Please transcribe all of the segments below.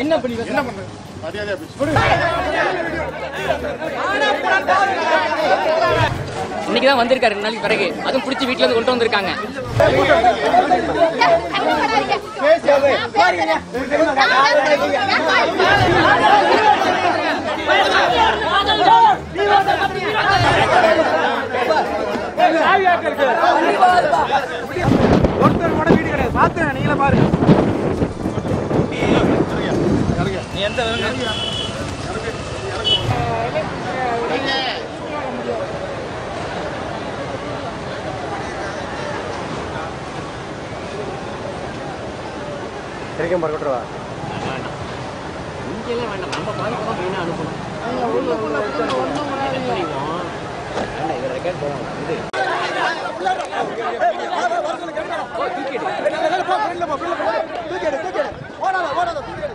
என்ன பண்ணி என்ன பண்றது மரியாதையா இன்னைக்கு தான் வந்திருக்காரு ரெண்டு நாளைக்கு பிறகு. அதுவும் பிடிச்சி வீட்டுல இருந்து கொண்டு வந்திருக்காங்க. ஒருத்தர் கூட வீடு கிடையாது. பாத்துறேன் நீங்களே பாருங்க. கிடைக்கும் பார்க்கட்டுவா இங்கெல்லாம் வேண்டாம். நம்ம பாதிப்பு தான் மெயினாக அனுப்பணும் தூக்கிடு ஓடாத ஓடாத தூக்கிடு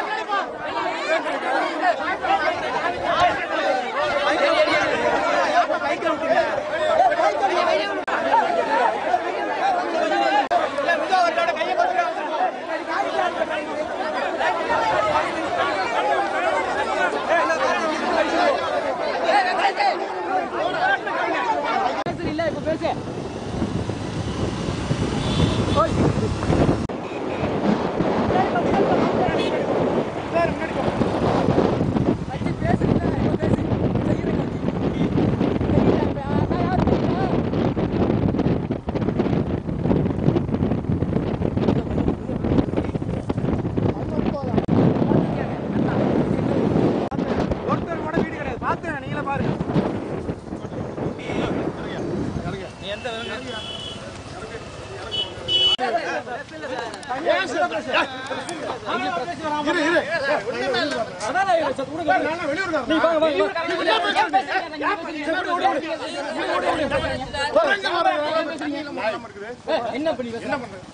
என்ன பண்ணி என்ன பண்றது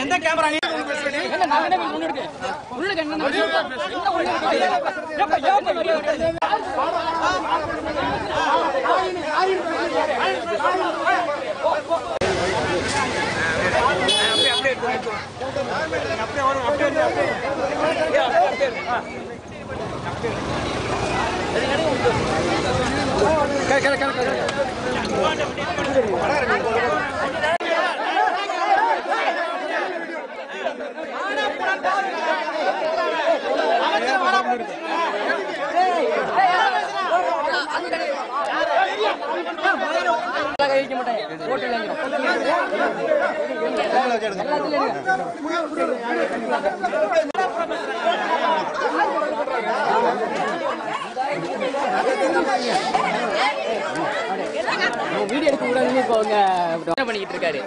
எந்த கேமரா நீ ஒண்ணு பேசுறீங்க வைக்க மாட்டேன் ஹோட்டல் வீடியோ எடுக்க கூடாதுன்னு இப்போ அவங்க பண்ணிக்கிட்டு இருக்காரு?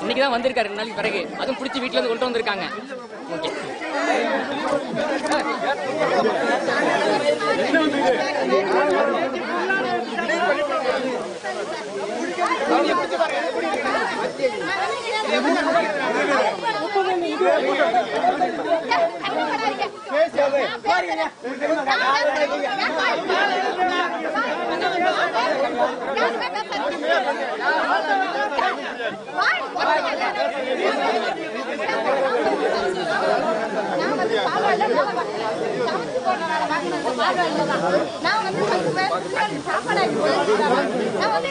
இன்னைக்கு தான் வந்திருக்காரு ரெண்டு நாளைக்கு பிறகு. அதுவும் பிடிச்சி வீட்டுல இருந்து கொண்டு வந்திருக்காங்க. ஓகே. நான் வந்து நான் வந்து பத்து நான் வந்து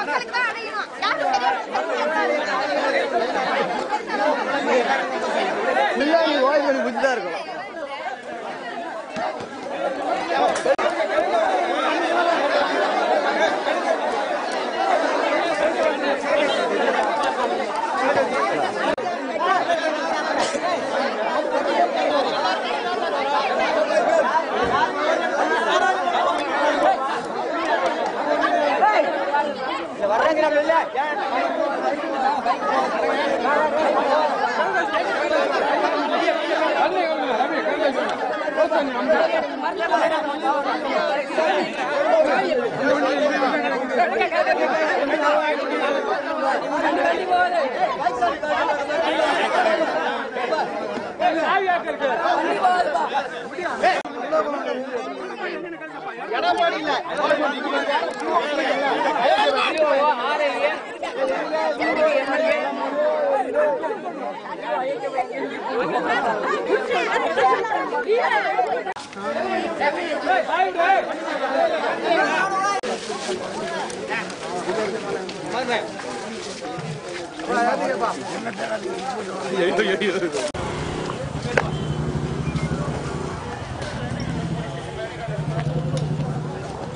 மக்களுக்கு தான் அடையணும் யாரும் தான் இருக்கும் எடப்பாடி இல்ல ஆர்எல்ஏ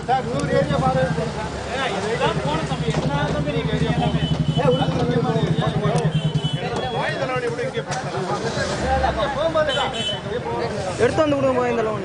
சார் நூறு ஏரியா பாரு எடுத்து வந்து கொடுங்க இந்த லோன்